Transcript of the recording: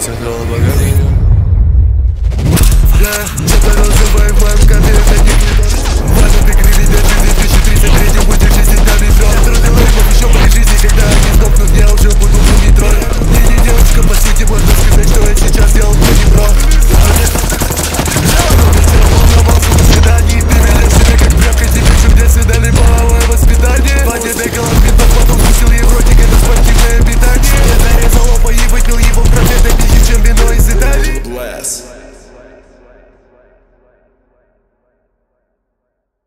It's a bugger. Yes.